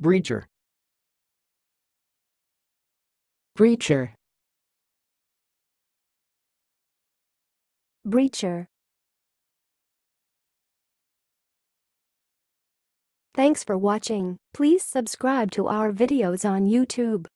Breacher. Breacher. Breacher. Thanks for watching. Please subscribe to our videos on YouTube.